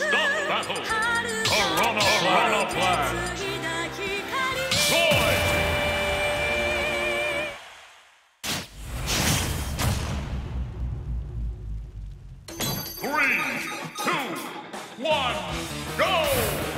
Stop battle! Corona, Corona, Corona two, one, go!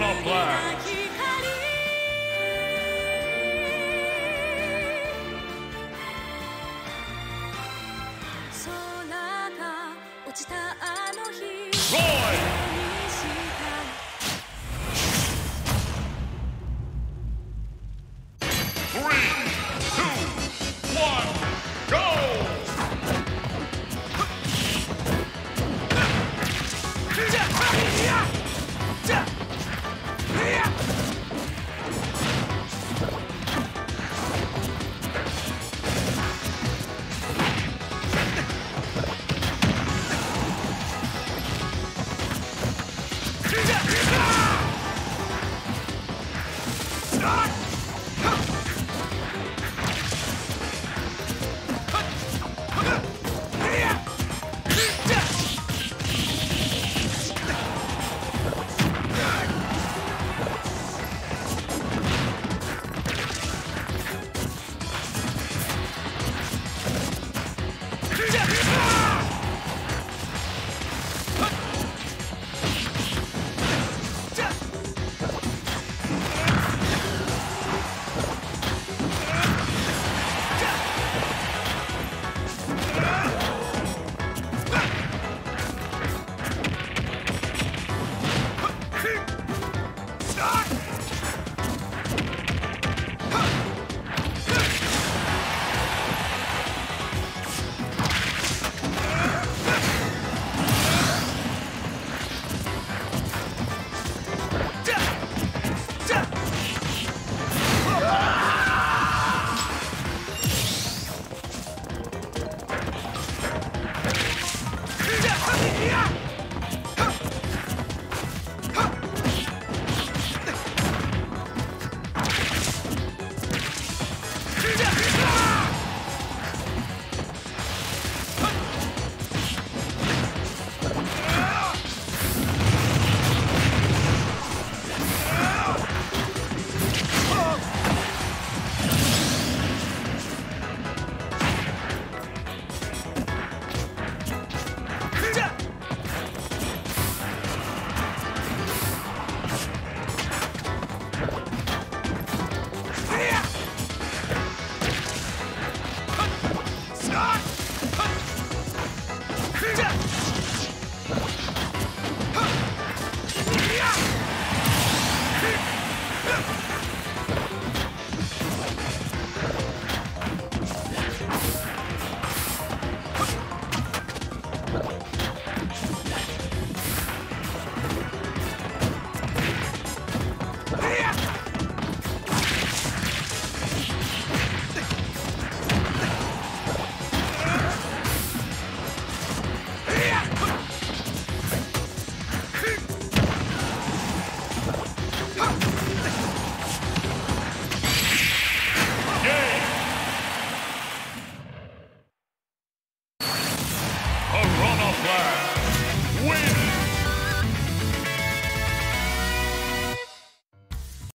on a flag. Stop! 停。